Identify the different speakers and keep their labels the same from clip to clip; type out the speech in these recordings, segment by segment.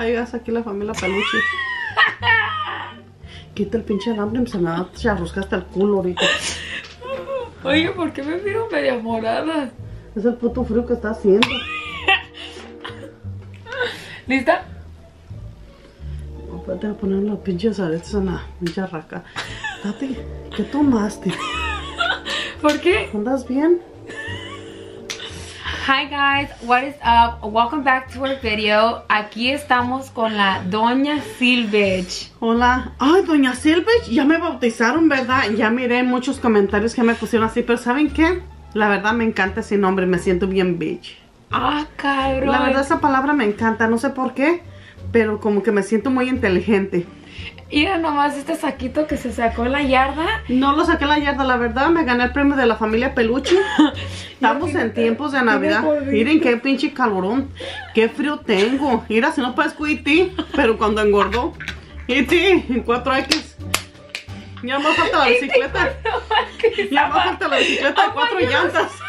Speaker 1: Ahí vas aquí la familia peluche. Quita el pinche alambre, se me va a charruscar hasta el culo ahorita.
Speaker 2: Oye, ¿por qué me miro media morada?
Speaker 1: Es el puto frío que está haciendo.
Speaker 2: ¿Lista?
Speaker 1: Voy a poner los pinches aretes en la pinche raca. Tati, ¿qué tomaste?
Speaker 2: ¿Por qué?
Speaker 1: ¿Andas bien?
Speaker 2: Hi guys, what is up? Welcome back to our video. Aquí estamos con la Doña Silvage.
Speaker 1: Hola. Ay, Doña Silvage, ya me bautizaron, ¿verdad? Ya miré muchos comentarios que me pusieron así, pero ¿saben qué? La verdad me encanta ese nombre, me siento bien bitch.
Speaker 2: Ah, cabrón.
Speaker 1: La verdad esa palabra me encanta, no sé por qué, pero como que me siento muy inteligente.
Speaker 2: Mira nomás este saquito que se sacó en la yarda.
Speaker 1: No lo saqué en la yarda, la verdad, me gané el premio de la familia Peluche. Estamos en tiempos de Navidad. Miren qué pinche calorón, qué frío tengo. Mira, si no parezco ti, pero cuando engordó. ti, en 4X. Ya más falta la bicicleta. Ya más falta la bicicleta de cuatro llantas.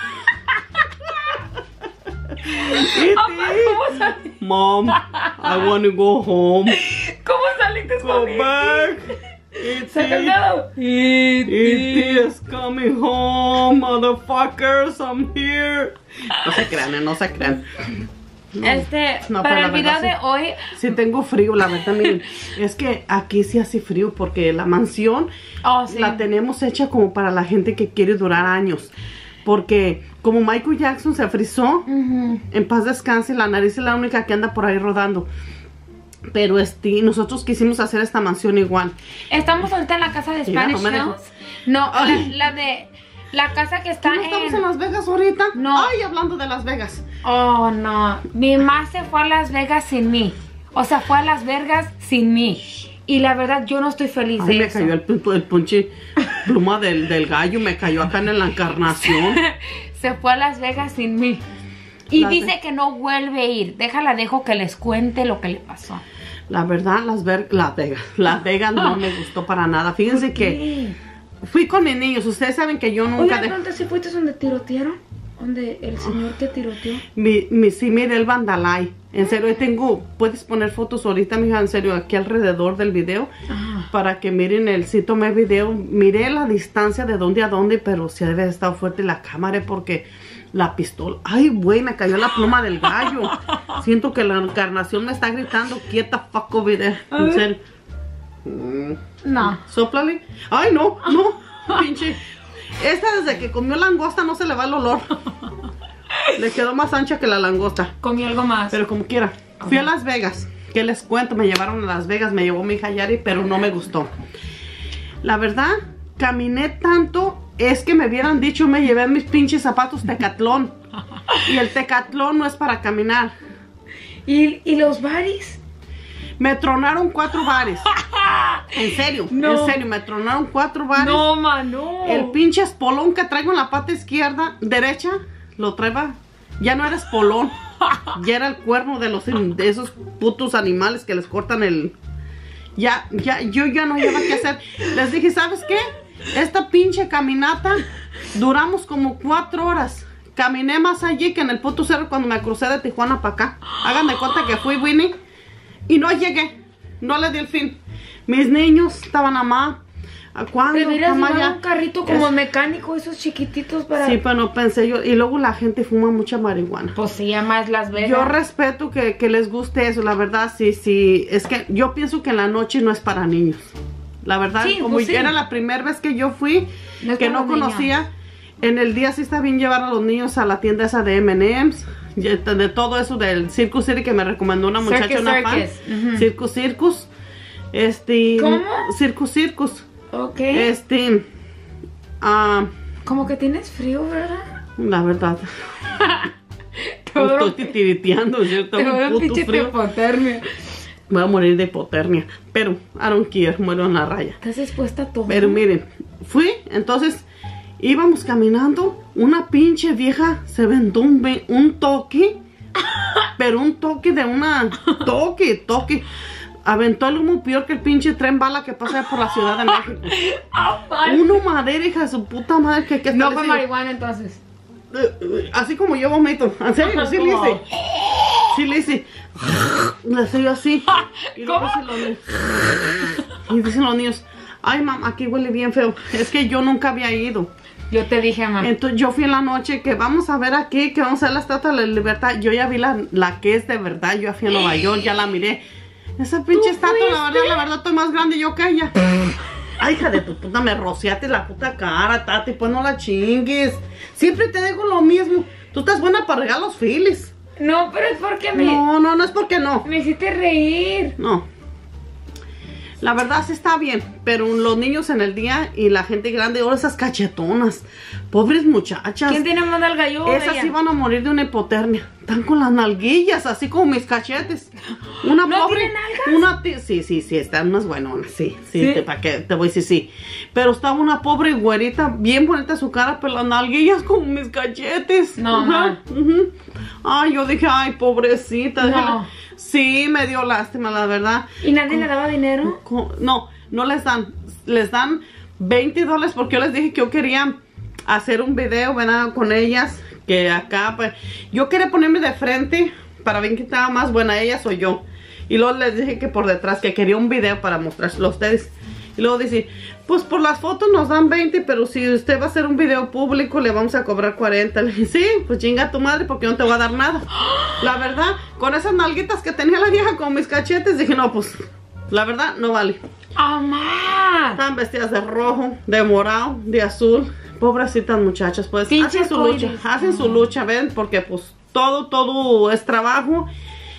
Speaker 2: ¿Cómo saliste?
Speaker 1: Mom, I want to go home.
Speaker 2: ¿Cómo saliste
Speaker 1: Go
Speaker 2: conmigo?
Speaker 1: back.
Speaker 2: Se ha cambiado.
Speaker 1: E.T. is coming home, motherfuckers. I'm here. No se crean, eh, no se crean.
Speaker 2: Este,
Speaker 1: No,
Speaker 2: para el
Speaker 1: la
Speaker 2: video
Speaker 1: verdad
Speaker 2: de
Speaker 1: sí.
Speaker 2: hoy,
Speaker 1: Sí tengo frío, la verdad, miren. Es que aquí sí hace frío porque la mansión
Speaker 2: oh sí,
Speaker 1: la tenemos hecha como para la gente que quiere durar años. Porque como Michael Jackson se frizó,
Speaker 2: Ujú.
Speaker 1: en paz descanse, la nariz es la única que anda por ahí rodando. Pero este, nosotros quisimos hacer esta mansión igual.
Speaker 2: estamos ahorita en la casa de
Speaker 1: Mira, no
Speaker 2: Spanish
Speaker 1: me dejo.
Speaker 2: Hills. No, la, de la casa que está
Speaker 1: ¿No estamos en
Speaker 2: en
Speaker 1: Las Vegas ahorita?
Speaker 2: No.
Speaker 1: Ay, hablando de Las Vegas.
Speaker 2: Oh, no. Mi mamá se fue a Las Vegas sin mí. O sea, fue a Las Vegas sin mí. Y la verdad, yo no estoy feliz
Speaker 1: Ay,
Speaker 2: de
Speaker 1: me
Speaker 2: eso.
Speaker 1: cayó el, el punche pluma del, del gallo, me cayó acá en la encarnación.
Speaker 2: se fue a Las Vegas sin mí. Y
Speaker 1: Las
Speaker 2: dice que no vuelve a ir. Déjala, dejo que les cuente lo que le pasó.
Speaker 1: La verdad, Las, Ver Las Vegas, Las Vegas no me gustó para nada. Fíjense que fui con mis niños. Ustedes saben que yo nunca...
Speaker 2: Oye,
Speaker 1: de-
Speaker 2: ¿dónde si fuiste donde tirotearon? Donde el señor que tiroteó.
Speaker 1: Mi, mi, sí, miré el Vandalay. En serio, ahí tengo... Puedes poner fotos ahorita, mija, en serio, aquí alrededor del video.
Speaker 2: Ah.
Speaker 1: Para que miren el... Sí tomé video. Miré la distancia de dónde a dónde, pero sí debe estar fuerte la cámara porque... La pistola. Ay, güey, me cayó la pluma del gallo. Siento que la encarnación me está gritando, quieta, fuck over there. En serio. Mm.
Speaker 2: No.
Speaker 1: Sóplale. Ay, no, no. Pinche. Esta desde que comió langosta no se le va el olor. Le quedó más ancha que la langosta.
Speaker 2: Comí algo más.
Speaker 1: Pero como quiera. Fui a Las Vegas. ¿Qué les cuento? Me llevaron a Las Vegas, me llevó mi hija Yari, pero no me gustó. La verdad, caminé tanto, es que me hubieran dicho, me llevé mis pinches zapatos tecatlón. Y el tecatlón no es para caminar.
Speaker 2: ¿Y, y los baris?
Speaker 1: Me tronaron cuatro bares. En serio,
Speaker 2: No.
Speaker 1: en serio, me tronaron cuatro bares.
Speaker 2: No, mano.
Speaker 1: El pinche espolón que traigo en la pata izquierda, derecha, lo traeba. Ya no era espolón. Ya era el cuerno de los de esos putos animales que les cortan el. Ya, ya, yo ya no llevaba qué hacer. Les dije, ¿sabes qué? Esta pinche caminata duramos como cuatro horas. Caminé más allí que en el puto cerro cuando me crucé de Tijuana para acá. Hagan de cuenta que fui Winnie y no llegué. No le di el fin. Mis niños estaban a más. ¿A cuándo?
Speaker 2: Un carrito como
Speaker 1: Es-
Speaker 2: mecánico, esos chiquititos para...
Speaker 1: Sí, pero no pensé yo. Y luego la gente fuma mucha marihuana.
Speaker 2: Pues se llama Las Vegas.
Speaker 1: Yo respeto que, que les guste eso, la verdad, sí, sí. Es que yo pienso que en la noche no es para niños. La verdad,
Speaker 2: Sí,
Speaker 1: como
Speaker 2: pues sí.
Speaker 1: era la primera vez que yo fui,
Speaker 2: No
Speaker 1: que no conocía, en el día sí está bien llevar a los niños a la tienda esa de M&M's, de todo eso del Circus City que me recomendó una muchacha,
Speaker 2: Circus
Speaker 1: una fan.
Speaker 2: Circus, ujú.
Speaker 1: Circus Circus. Este.
Speaker 2: ¿Cómo?
Speaker 1: Circus Circus.
Speaker 2: Ok.
Speaker 1: Este. Ah,
Speaker 2: Como que tienes frío, ¿verdad?
Speaker 1: la verdad.
Speaker 2: Todo
Speaker 1: Estoy titiriteando, ¿cierto?
Speaker 2: Te
Speaker 1: Un
Speaker 2: veo
Speaker 1: puto frío. Voy a morir de hipotermia. Pero, I don't care, muero en la raya.
Speaker 2: ¿Estás expuesta a todo?
Speaker 1: Pero miren, fui, entonces íbamos caminando. Una pinche vieja se vendó un, toque. Pero un toque de una. Toque, toque. Aventó el humo peor que el pinche tren bala que pasa por la Ciudad de México. Uno madera, hija de su puta madre. Que, que
Speaker 2: No fue marihuana entonces.
Speaker 1: eh, eh, Así como yo vomito. En serio, sí le hice. Sí le hice. Le yo así. Y luego
Speaker 2: ¿Cómo?
Speaker 1: dicen los niños. Y dicen los niños, ay mamá, aquí huele bien feo. Es que yo nunca había ido.
Speaker 2: Yo te dije, mamá.
Speaker 1: Entonces yo fui en la noche que vamos a ver aquí, que vamos a ver la estatua de la libertad. Yo ya vi la, la que es de verdad. Yo fui a Nueva York, ya la miré. Esa pinche
Speaker 2: ¿Tú
Speaker 1: estatua, la verdad, la verdad, estoy más grande yo que ella. Ay, hija de tu puta, me rociaste la puta cara, Tati, pues no la chingues. Siempre te digo lo mismo. Tú estás buena para regar los filis.
Speaker 2: No, pero es porque me,
Speaker 1: No, no, no es porque no.
Speaker 2: me hiciste reír.
Speaker 1: No. La verdad sí está bien, pero los niños en el día y la gente grande, ahora esas cachetonas, pobres muchachas.
Speaker 2: ¿Quién tiene más nalga yo
Speaker 1: Esas
Speaker 2: ella?
Speaker 1: sí van a morir de una hipotermia. Están con las nalguillas, así como mis cachetes. Una
Speaker 2: ¿No
Speaker 1: pobre. Una sí, sí, sí, están unas buenonas, sí, sí,
Speaker 2: ¿Sí?
Speaker 1: Te, pa' que, te voy a decir sí. Pero estaba una pobre güerita, bien bonita su cara, pero las nalguillas como mis cachetes.
Speaker 2: No,
Speaker 1: Ajá, ujú. Ay, yo dije, ay, pobrecita.
Speaker 2: No.
Speaker 1: Sí, me dio lástima, la verdad.
Speaker 2: ¿Y nadie le daba dinero?
Speaker 1: No, no les dan. Les dan 20 dólares porque yo les dije que yo quería hacer un video, ¿verdad? Con ellas. Que acá, pues, yo quería ponerme de frente para ver quién estaba más buena, ellas o yo. Y luego les dije que por detrás, que quería un video para mostrárselo a ustedes. Y luego dice, pues por las fotos nos dan 20, pero si usted va a hacer un video público, le vamos a cobrar 40. Le dije, sí, pues chinga tu madre porque no te voy a dar nada. La verdad, con esas nalguitas que tenía la vieja con mis cachetes, dije, no, pues, la verdad, no vale.
Speaker 2: ¡Amá!
Speaker 1: Estaban vestidas de rojo, de morado, de azul. Pobrecitas muchachas, pues
Speaker 2: Pinche
Speaker 1: hacen su lucha, hacen su lucha, ven, porque pues todo, todo es trabajo.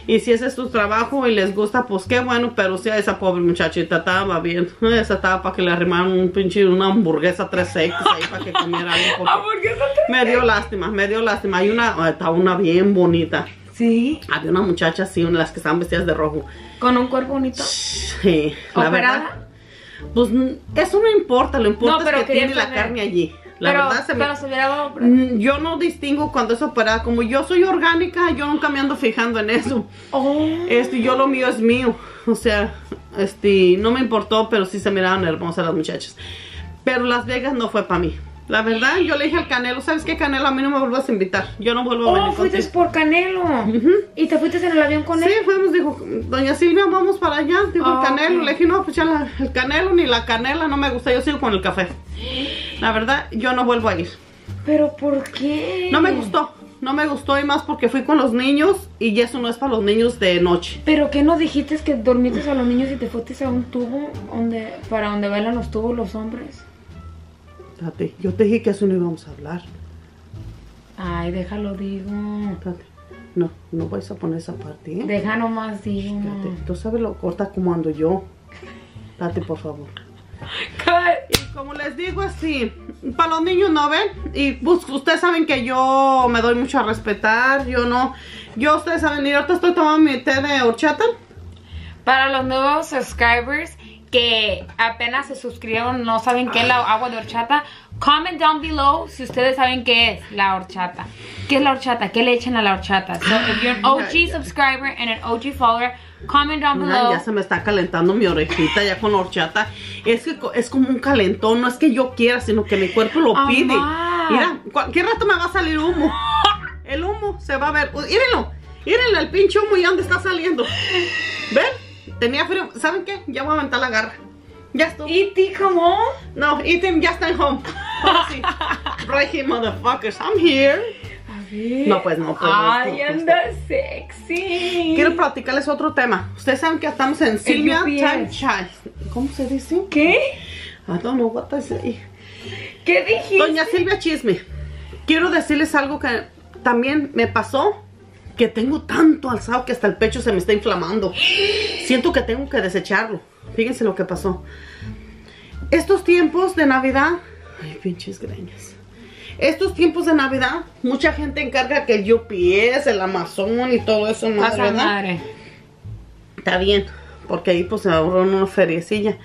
Speaker 1: Y si ese es su trabajo y les gusta, pues qué bueno, pero si a esa pobre muchachita estaba bien. Esa estaba para que le arrimaran un pinche, una hamburguesa 3X ahí para que comiera algo.
Speaker 2: ¿Hamburguesa
Speaker 1: me dio lástima, me dio lástima. Hay una, ah, estaba una bien bonita.
Speaker 2: Sí.
Speaker 1: Había una muchacha así, una de las que estaban vestidas de rojo.
Speaker 2: Con un cuerpo bonito.
Speaker 1: Sí, la verdad. Pues eso no importa, lo importante
Speaker 2: No, pero
Speaker 1: es que tiene la carne allí. La
Speaker 2: pero,
Speaker 1: verdad se me...
Speaker 2: pero se.
Speaker 1: Mm, Yo no distingo cuando es operada. Como yo soy orgánica, yo nunca me ando fijando en eso.
Speaker 2: Oh.
Speaker 1: Este, yo lo mío es mío. O sea, este, no me importó, pero sí se miraban hermosas las muchachas. Pero Las Vegas no fue para mí. La verdad, yo le dije al Canelo, ¿sabes qué, Canelo? A mí no me vuelvas a invitar. Yo no vuelvo a
Speaker 2: Oh,
Speaker 1: venir
Speaker 2: fuiste
Speaker 1: contigo.
Speaker 2: por Canelo. ¿Y te fuiste en el avión con
Speaker 1: Sí,
Speaker 2: él?
Speaker 1: fuimos, dijo, doña Silvia, vamos para allá, dijo
Speaker 2: Ah,
Speaker 1: el canelo,
Speaker 2: ok.
Speaker 1: le dije, no, pues ya la- el canelo ni la canela no me gusta, yo sigo con el café. La verdad, yo no vuelvo a ir.
Speaker 2: ¿Pero por qué?
Speaker 1: No me gustó, no me gustó y más porque fui con los niños y eso no es para los niños de noche.
Speaker 2: ¿Pero qué no dijiste que dormiste a los niños y te fuiste a un tubo donde, para donde bailan los tubos los hombres?
Speaker 1: Tate, yo te dije que eso no íbamos a hablar.
Speaker 2: Ay, déjalo, digo.
Speaker 1: Tate, no, no vais a poner esa parte, ¿eh?
Speaker 2: Deja nomás, digo.
Speaker 1: Tate, tú sabes lo corta como ando yo. Tate, por favor.
Speaker 2: ¿Qué?
Speaker 1: Y como les digo así, para los niños no ven. Y pues, ustedes saben que yo me doy mucho a respetar. Yo no. Yo, ustedes saben, y ahorita estoy tomando mi té de horchata.
Speaker 2: Para los nuevos subscribers que apenas se suscribieron, no saben qué es la agua de horchata, comment down below si ustedes saben qué es la horchata. ¿Qué es la horchata? ¿Qué le echan a la horchata? So, if you're an OG subscriber and an OG follower, comment down below.
Speaker 1: ya se me está calentando mi orejita ya con la horchata. Es que es como un calentón. No es que yo quiera, sino que mi cuerpo lo pide. Mira, cualquier rato me va a salir humo. El humo se va a ver. Mírenlo. Mírenlo, el pinche humo ya dónde está saliendo. ¿Ven? Tenía frío. ¿Saben qué? Ya voy a aventar la garra. Ya estoy.
Speaker 2: ¿Y cómo?
Speaker 1: No, Ethan ya está en home. Ahora sí. Right here, motherfuckers. I'm here. No, pues no, pues,
Speaker 2: Ay,
Speaker 1: no, pues,
Speaker 2: anda sexy.
Speaker 1: Quiero platicarles otro tema. Ustedes saben que estamos en Silvia. Time Child. ¿Cómo se dice?
Speaker 2: ¿Qué?
Speaker 1: I don't know what I say.
Speaker 2: ¿Qué dijiste?
Speaker 1: Doña Silvia Chisme. Quiero decirles algo que también me pasó. Que tengo tanto alzado que hasta el pecho se me está inflamando. Siento que tengo que desecharlo. Fíjense lo que pasó. Estos tiempos de Navidad. Ay, pinches greñas. Estos tiempos de Navidad, mucha gente encarga que el UPS, el Amazon y todo eso, ¿verdad?
Speaker 2: madre.
Speaker 1: Está bien, porque ahí pues se ahorró una feriecilla.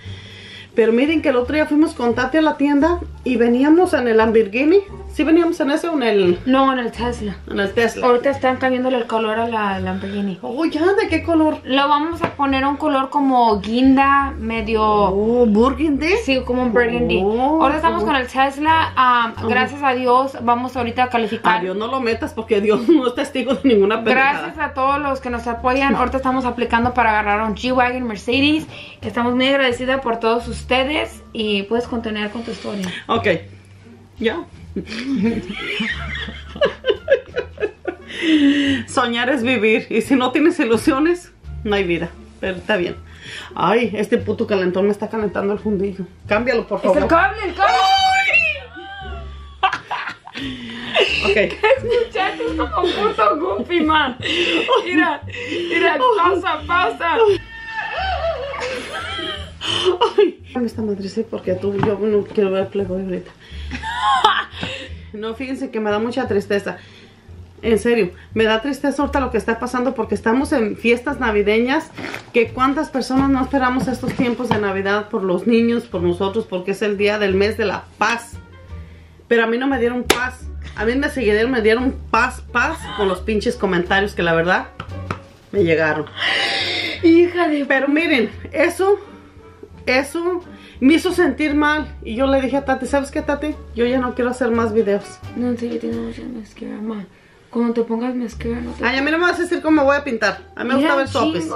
Speaker 1: Pero miren que el otro día fuimos con Tati a la tienda y veníamos en el Lamborghini. ¿Sí veníamos en ese o en el,
Speaker 2: No, en el Tesla.
Speaker 1: en el Tesla?
Speaker 2: Ahorita están cambiándole el color a la Lamborghini.
Speaker 1: Oh, ya, ¿de qué color?
Speaker 2: Lo vamos a poner un color como guinda, medio...
Speaker 1: Oh, burgundy.
Speaker 2: Sí, como un burgundy.
Speaker 1: Oh,
Speaker 2: Ahora estamos
Speaker 1: oh.
Speaker 2: con el Tesla. am, Gracias a Dios vamos ahorita a
Speaker 1: A
Speaker 2: calificar.
Speaker 1: Dios no lo metas porque Dios no es testigo de ninguna pendejada.
Speaker 2: Gracias a todos los que nos apoyan. Ahorita estamos aplicando para agarrar un G-Wagon Mercedes. Estamos muy agradecidas por todos ustedes. Y puedes continuar con tu historia.
Speaker 1: Ok. ¿Ya? Soñar es vivir. Y si no tienes ilusiones, no hay vida. Pero está bien. Ay, este puto calentón me está calentando el fundillo. Cámbialo, por
Speaker 2: Es
Speaker 1: favor.
Speaker 2: el cable, el cable.
Speaker 1: Ok.
Speaker 2: Muchachos, es como puto goofy, man. Mira, mira, pausa, pausa.
Speaker 1: Ay, esta madre sí, porque tú, yo no quiero ver Playboy ahorita. No, fíjense que me da mucha tristeza. En serio, me da tristeza ahorita lo que está pasando porque estamos en fiestas navideñas. Que cuántas personas no esperamos estos tiempos de Navidad por los niños, por nosotros, porque es el día del mes de la paz. Pero a mí no me dieron paz. A mí me siguieron, me dieron paz, paz con los pinches comentarios que la verdad me llegaron.
Speaker 2: Hija de...
Speaker 1: Pero miren, eso, eso me hizo sentir mal. Y yo le dije a Tati, ¿sabes qué, Tati? Yo ya no quiero hacer más videos.
Speaker 2: No, en serio, tengo mucha mascara, ma. Cuando te pongas mascara, no te...
Speaker 1: Ay, a mí no me vas a decir cómo voy a pintar. A mí me gusta ver sopes.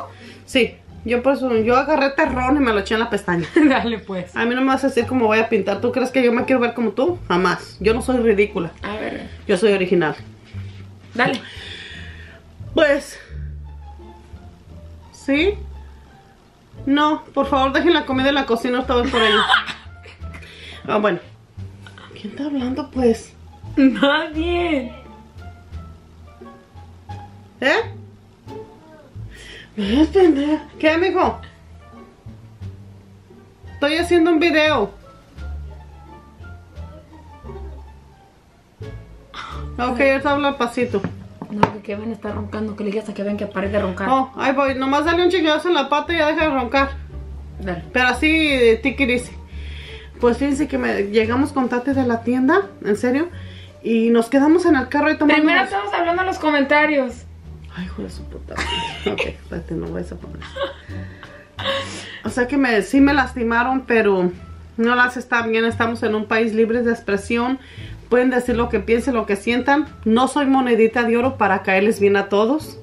Speaker 1: Sí, yo por eso, yo agarré terrón y me lo eché en la pestaña.
Speaker 2: Dale, pues.
Speaker 1: A mí no me vas a decir cómo voy a pintar. ¿Tú crees que yo me quiero ver como tú? Jamás. Yo no soy ridícula.
Speaker 2: A ver,
Speaker 1: Yo soy original.
Speaker 2: dale.
Speaker 1: Pues... ¿Sí? No, por favor dejen la comida en la cocina vez por ahí. Ah, bueno. ¿Quién está hablando, pues?
Speaker 2: Nadie.
Speaker 1: ¿Eh? ¿Qué, mijo? Estoy haciendo un video. Ok, ahorita habla pasito.
Speaker 2: No, que Kevin está roncando. Que le digas a Kevin que pare de roncar.
Speaker 1: Oh, ahí voy. Nomás dale un chingazo en la pata y ya deja de roncar.
Speaker 2: Dale.
Speaker 1: Pero así, tiquirici. Pues fíjense que me, llegamos con Tati de la tienda, en serio. Y nos quedamos en el carro y tomamos.
Speaker 2: Primero estamos hablando en los comentarios.
Speaker 1: Ay, hijo de su puta. Ok, espérate, no voy a poner. O sea que me, sí me lastimaron, pero no las está bien. Estamos en un país libre de expresión. Pueden decir lo que piensen, lo que sientan. No soy monedita de oro para caerles bien a todos.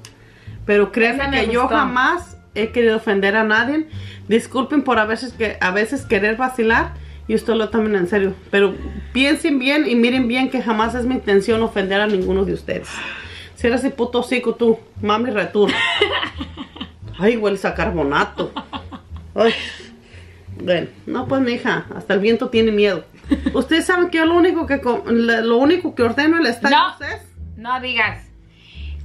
Speaker 1: Pero créanme que yo jamás he querido ofender a nadie. Disculpen por a veces, que, a veces querer vacilar. Y esto lo tomen en serio. Pero piensen bien y miren bien que jamás es mi intención ofender a ninguno de ustedes. Si eres ese puto hocico tú, mami retur. Ay, hueles a carbonato. Ay. Bueno, no pues mi hija, hasta el viento tiene miedo. Ustedes saben que yo lo único que lo único que ordeno en el Starbucks es
Speaker 2: No digas.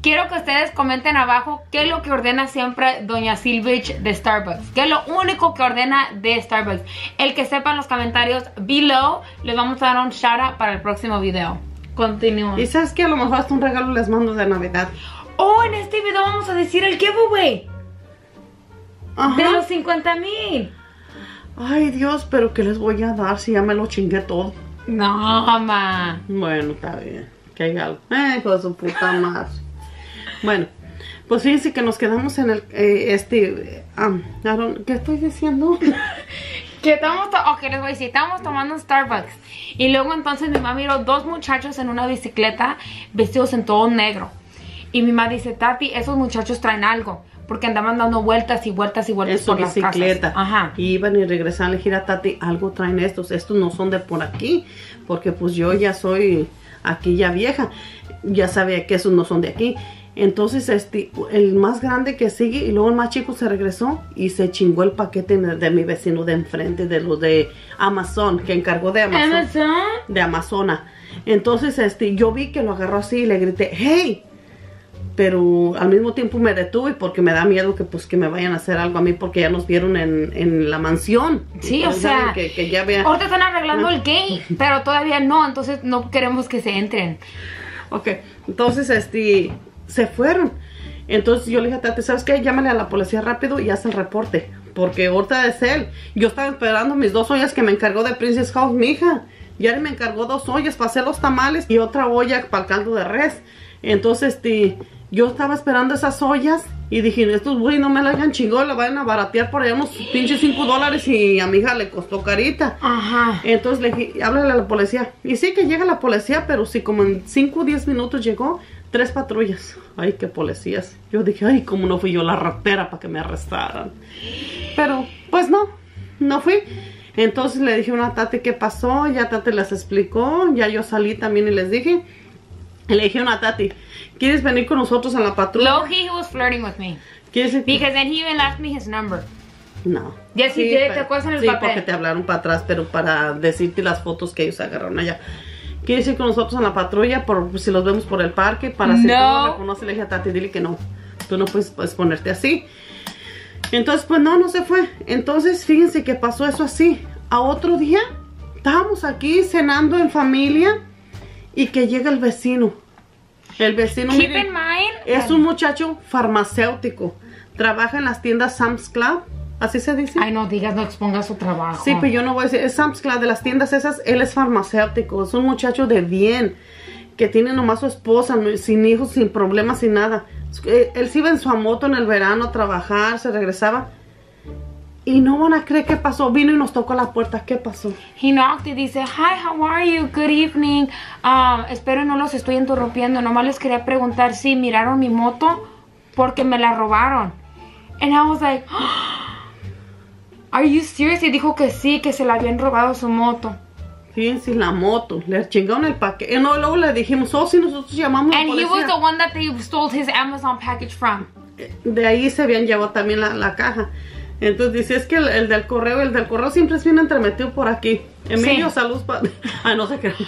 Speaker 2: Quiero que ustedes comenten abajo qué es lo que ordena siempre Doña Silvich de Starbucks. ¿Qué es lo único que ordena de Starbucks? El que sepa en los comentarios below, les vamos a dar un shout out para el próximo video. Continuamos.
Speaker 1: y sabes que a lo mejor hasta un regalo les mando de Navidad.
Speaker 2: Oh, en este video vamos a decir el giveaway
Speaker 1: Ajá.
Speaker 2: de los 50 mil.
Speaker 1: Ay Dios, pero ¿qué les voy a dar si ya me lo chingué todo?
Speaker 2: No, ma.
Speaker 1: Bueno, está bien. Que hay algo. Eh, hijo de su puta madre. Bueno, pues fíjense que nos quedamos en el, eh, este, eh, ah, Aaron, ¿qué estoy diciendo?
Speaker 2: Que estamos, ok, les voy a decir, estábamos tomando Starbucks. Y luego entonces mi mamá miró dos muchachos en una bicicleta vestidos en todo negro. Y mi mamá dice, Tati, esos muchachos traen algo. Porque andaban dando vueltas y vueltas y vueltas
Speaker 1: su
Speaker 2: por las
Speaker 1: bicicleta.
Speaker 2: casas. Ajá.
Speaker 1: Y iban y regresaban, le dije a Tati, algo traen estos, estos no son de por aquí, porque pues yo ya soy aquí ya vieja, ya sabía que esos no son de aquí. Entonces este, el más grande que sigue y luego el más chico se regresó y se chingó el paquete de, de mi vecino de enfrente, de los de Amazon, que encargó de Amazon
Speaker 2: Amazon.
Speaker 1: de Amazona. Entonces, este, yo vi que lo agarró así y le grité, hey. Pero al mismo tiempo me detuve porque me da miedo que pues que me vayan a hacer algo a mí porque ya nos vieron en, en la mansión.
Speaker 2: Sí, o sea,
Speaker 1: que, que ya vean.
Speaker 2: Ahorita están arreglando el gate, pero todavía no, entonces no queremos que se entren.
Speaker 1: Ok, entonces este, se fueron. Entonces yo le dije a Tati, ¿sabes qué? Llámale a la policía rápido y haz el reporte. porque ahorita es él. Yo estaba esperando mis dos ollas que me encargó de Princess House, mi hija. Yari me encargó dos ollas para hacer los tamales y otra olla para el caldo de res. Entonces, este, yo estaba esperando esas ollas y dije, estos güey no me la hagan chingón, la vayan a baratear por allá unos pinches 5 dólares y a mi hija le costó carita.
Speaker 2: Ajá.
Speaker 1: Entonces le dije, háblale a la policía. Y sí que llega la policía, pero sí, como en 5 o 10 minutos llegó, tres patrullas. Ay, qué policías. Yo dije, ay, cómo no fui yo la ratera para que me arrestaran. Pero, pues no, no fui. Entonces le dije a una Tati qué pasó, ya Tati les explicó, ya yo salí también y les dije. Le dije a una Tati, ¿quieres venir con nosotros a la patrulla?
Speaker 2: Low-key, he was flirting with me.
Speaker 1: ¿Quieres
Speaker 2: Because then he even left me his number.
Speaker 1: No.
Speaker 2: Yes, he did. ¿Te acuerdas en el
Speaker 1: sí,
Speaker 2: papel?
Speaker 1: porque te hablaron para atrás, pero para decirte las fotos que ellos agarraron allá. ¿Quieres ir con nosotros a la patrulla por si los vemos por el parque? Para si
Speaker 2: No.
Speaker 1: no reconoce, le dije a Tati, dile que no. Tú no puedes, puedes ponerte así. Entonces, pues no, no se fue. Entonces, fíjense que pasó eso así. A otro día, estábamos aquí cenando en familia y que llega el vecino. El vecino,
Speaker 2: Keep
Speaker 1: miren,
Speaker 2: in mind.
Speaker 1: es un muchacho farmacéutico. Trabaja en las tiendas Sam's Club. Así se dice.
Speaker 2: Ay, no digas, no expongas su trabajo.
Speaker 1: Sí, pero yo no voy a decir, es Sam's Club de las tiendas esas, él es farmacéutico, es un muchacho de bien, que tiene nomás su esposa, sin hijos, sin problemas, sin nada. Eh, Él se iba en su moto en el verano a trabajar, se regresaba. Y no van a creer qué pasó, vino y nos tocó la puerta, ¿qué pasó?
Speaker 2: He knocked y dice, hi, how are you? Good evening. Um, espero no los estoy interrumpiendo. Nomás les quería preguntar si miraron mi moto porque me la robaron. And I was like, are you serious? Y dijo que sí, que se la habían robado su moto.
Speaker 1: Fíjense la moto, le chingaron el paquete. No, luego le dijimos, oh, si nosotros llamamos a la
Speaker 2: And he was
Speaker 1: policía.
Speaker 2: the one that they stole his Amazon package from.
Speaker 1: de ahí se habían llevado también la, la caja. Entonces dice, es que el, el del correo, el del correo siempre es bien entremetido por aquí. Emilio,
Speaker 2: Sí.
Speaker 1: salud. Ay, no sé qué.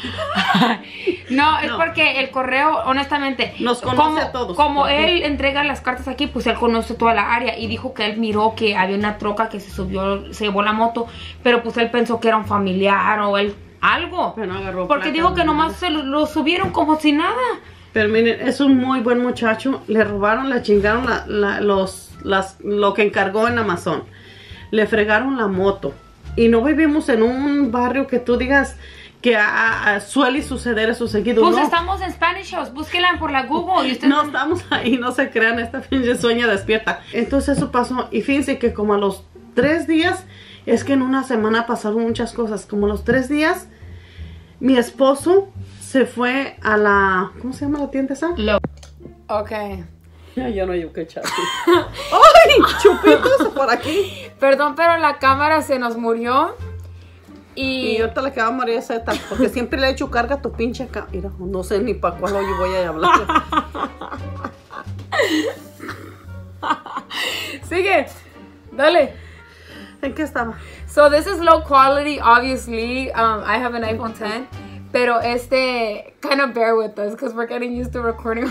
Speaker 2: No, es
Speaker 1: No.
Speaker 2: porque el correo, honestamente,
Speaker 1: Nos conoce
Speaker 2: como,
Speaker 1: a todos.
Speaker 2: Como él entrega las cartas aquí, pues él conoce toda la área y dijo que él miró que había una troca que se subió, se llevó la moto, pero pues él pensó que era un familiar o él algo.
Speaker 1: Pero no agarró
Speaker 2: porque dijo que nomás se lo, lo subieron como si nada.
Speaker 1: Pero miren, es un muy buen muchacho. Le robaron, le chingaron la, la- los, las, lo que encargó en Amazon. Le fregaron la moto. Y no vivimos en un barrio que tú digas que a- a- suele suceder eso seguido.
Speaker 2: Pues
Speaker 1: no.
Speaker 2: estamos en Spanish House, búsquela por la Google y ustedes
Speaker 1: No estamos ahí, no se crean, esta pinche sueña despierta. Entonces eso pasó y fíjense que como a los tres días, es que en una semana pasaron muchas cosas. Como a los tres días, mi esposo se fue a la, ¿cómo se llama la tienda esa?
Speaker 2: Lo- Ok.
Speaker 1: Ya, ya no hay que echar. ¡Ay! Chupitos por aquí.
Speaker 2: Perdón, pero la cámara se nos murió.
Speaker 1: Y
Speaker 2: Y,
Speaker 1: ahorita le queda María Z, porque siempre le he hecho carga a tu pinche Mira, no sé ni para cuál hoyo voy a hablar.
Speaker 2: sigue. Dale.
Speaker 1: ¿En qué estaba?
Speaker 2: So this is low quality, obviously. Um, I have an iPhone 10, pero este kind of bear with us because we're getting used to recording.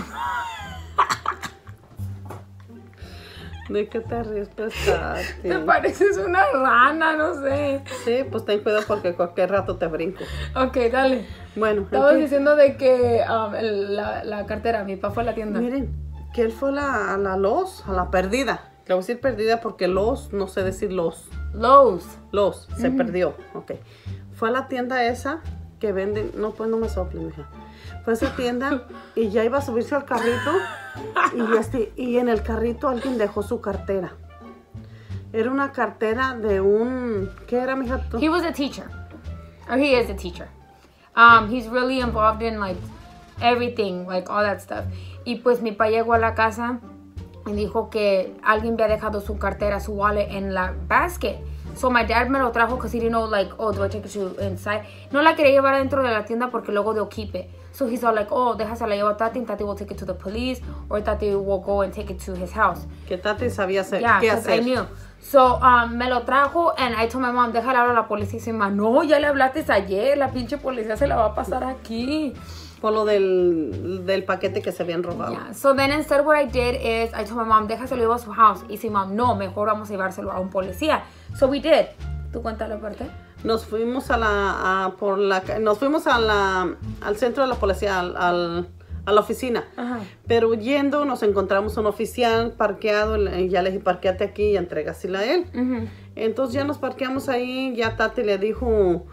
Speaker 1: ¿De qué te ríes, Tati?
Speaker 2: Te pareces una rana, no sé.
Speaker 1: Sí, pues ten cuidado porque cualquier rato te brinco.
Speaker 2: Ok, dale.
Speaker 1: Bueno,
Speaker 2: Estabas
Speaker 1: ¿en qué?
Speaker 2: diciendo de que um, el- la, la cartera, mi papá fue a la tienda.
Speaker 1: miren, que él fue a la, a la Los, a la perdida. Le voy a decir perdida porque Los, no sé decir Los.
Speaker 2: Lowe's.
Speaker 1: Los, se perdió. Ok. Fue a la tienda esa que venden. No, pues no me soplen, mija. Fue a esa tienda y ya iba a subirse al carrito. Y, este, y en el carrito alguien dejó su cartera. Era una cartera de un. ¿Qué era, mija?
Speaker 2: He was a teacher. Or he is a teacher. Um, he's really involved in like everything, like all that stuff. Y pues mi papá llegó a la casa y dijo que alguien había dejado su cartera, su wallet en la basket. So my dad me lo trajo because he didn't know like, oh, do I take it to inside? No la quería llevar adentro de la tienda porque luego they'll keep it. So he's all like, oh, déjasela llevar a Tati and Tati will take it to the police or Tati will go and take it to his house.
Speaker 1: Que Tati sabía hacer,
Speaker 2: Yeah,
Speaker 1: qué
Speaker 2: because I
Speaker 1: hacer.
Speaker 2: knew. So, um, me lo trajo and I told my mom, déjala hablar a la policía. Y dice, "Ma, no, ya le hablaste ayer, la pinche policía se la va a pasar aquí.
Speaker 1: Por lo del, del paquete que se habían robado.
Speaker 2: Yeah. So then instead what I did is I told my mom, déjaselo llevar a su house. Y dice, mom, no, mejor vamos a llevárselo a un policía. So we did. ¿Tú cuenta la parte?
Speaker 1: Nos fuimos a la, a- por la, nos fuimos a la, al centro de la policía, al, al, a la oficina.
Speaker 2: Ajá.
Speaker 1: Pero yendo nos encontramos un oficial parqueado, y ya le dije, parqueate aquí y entregasela a él.
Speaker 2: Mhm.
Speaker 1: Entonces ya nos parqueamos ahí, ya Tati le dijo,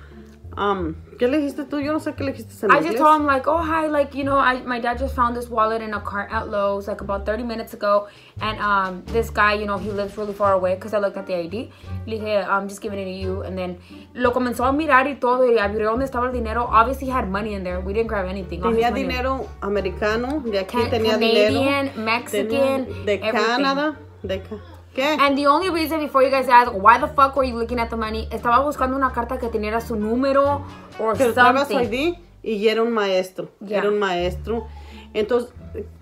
Speaker 1: um, ¿qué le dijiste tú? Yo no sé qué le dijiste en
Speaker 2: I just told him like, oh hi, like you know, I my dad just found this wallet in a cart at Lowe's like about 30 minutes ago, and um this guy, you know, he lives really far away because I looked at the ID. Le dije, I'm just giving it to you, and then lo comenzó a mirar y todo y abrió donde estaba el dinero. Obviously, he had money in there. We didn't grab anything.
Speaker 1: Tenía dinero americano, de aquí
Speaker 2: Can-
Speaker 1: tenía
Speaker 2: Canadian,
Speaker 1: dinero.
Speaker 2: Mexican,
Speaker 1: tenía de
Speaker 2: everything.
Speaker 1: Canadá, de ca- ¿Qué?
Speaker 2: And the only reason before you guys ask why the fuck were you looking at the money, estaba buscando una carta que tenía su número
Speaker 1: su
Speaker 2: something.
Speaker 1: ID y era un maestro,
Speaker 2: Ya.
Speaker 1: era un maestro. Entonces,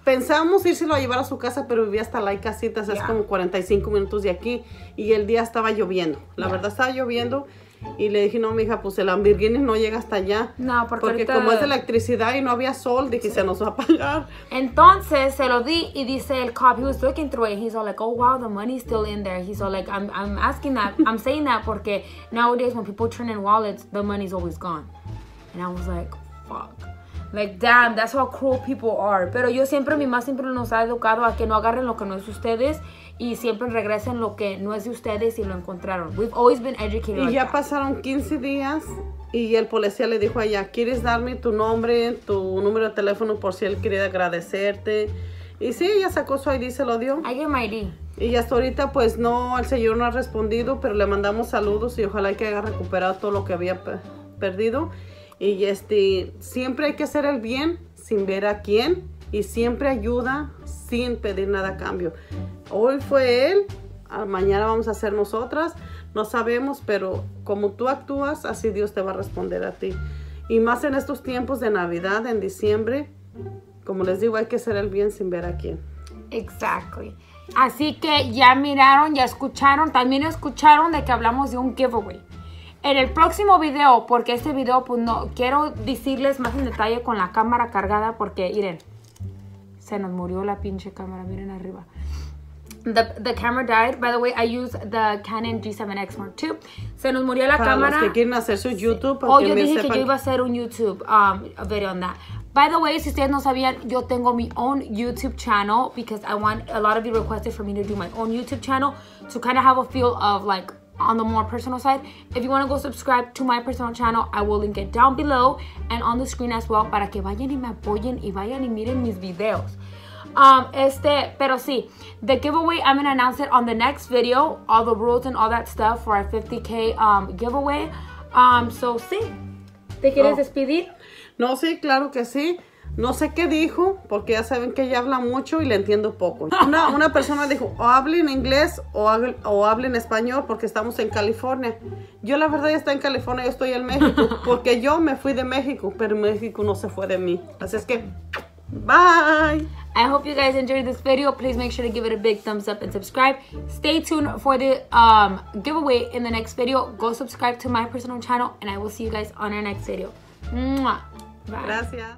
Speaker 1: pensamos írselo a llevar a su casa, pero vivía hasta la casitas, es
Speaker 2: Ya.
Speaker 1: como 45 minutos de aquí, y el día estaba lloviendo. La verdad estaba lloviendo, y le dije, no, mija, pues el Lamborghini no llega hasta allá.
Speaker 2: No, porque ahorita-
Speaker 1: como es electricidad y no había sol, dije, se nos va a apagar.
Speaker 2: Entonces se lo di y dice el cop, he was looking through it. He's all like, oh wow, the money's still in there. He's all like, I'm, I'm asking that, I'm saying that porque nowadays when people turn in wallets, the money's always gone. And I was like, fuck. Like, damn, that's how cruel people are. Pero yo siempre, mi mamá siempre nos ha educado a que no agarren lo que no es de ustedes y siempre regresen lo que no es de ustedes y lo encontraron. We've always been educated
Speaker 1: Y
Speaker 2: like
Speaker 1: ya
Speaker 2: that.
Speaker 1: pasaron 15 días y el policía le dijo a ella, ¿quieres darme tu nombre, tu número de teléfono por si él quería agradecerte? Y sí, ella sacó su ID, se lo dio.
Speaker 2: I get my ID.
Speaker 1: Y hasta ahorita pues no, el señor no ha respondido, pero le mandamos saludos y ojalá que haya recuperado todo lo que había pe- perdido. Y este, siempre hay que hacer el bien sin ver a quién y siempre ayuda sin pedir nada a cambio. Hoy fue él, mañana vamos a ser nosotras, no sabemos, pero como tú actúas, así Dios te va a responder a ti. Y más en estos tiempos de Navidad, en diciembre, como les digo, hay que hacer el bien sin ver a quién.
Speaker 2: Exactly. Así que ya miraron, ya escucharon, también escucharon de que hablamos de un giveaway. En el próximo video, porque este video pues no quiero decirles más en detalle con la cámara cargada porque miren, se nos murió la pinche cámara, miren arriba. The, the camera died. By the way, I use the Canon G7X Mark II. Se nos murió la
Speaker 1: Para
Speaker 2: cámara.
Speaker 1: los que quieren hacer su YouTube,
Speaker 2: Oh,
Speaker 1: que
Speaker 2: yo dije que
Speaker 1: sepan
Speaker 2: yo iba a hacer un YouTube um, video on that. By the way, si ustedes no sabían, yo tengo mi own YouTube channel because I want a lot of you requested for me to do my own YouTube channel to kind of have a feel of like on the more personal side. If you want to go subscribe to my personal channel, I will link it down below and on the screen as well para que vayan y me apoyen y vayan y miren mis videos. Um, este, pero sí, the giveaway, I'm gonna announce it on the next video, all the rules and all that stuff for our 50k um, giveaway. Um, so sí, ¿te quieres
Speaker 1: Oh.
Speaker 2: despedir?
Speaker 1: No, sí, claro que sí. No sé qué dijo, porque ya saben que ella habla mucho y le entiendo poco. Una, una persona dijo, o hable en inglés o hable, o español porque estamos en California. Yo la verdad ya estoy en California, yo estoy en México, porque yo me fui de México, pero México no se fue de mí. Así es que, bye.
Speaker 2: I hope you guys enjoyed this video. Please make sure to give it a big thumbs up and subscribe. Stay tuned for the um, giveaway in the next video. Go subscribe to my personal channel and I will see you guys on our next video. Mwah. Bye.
Speaker 1: Gracias.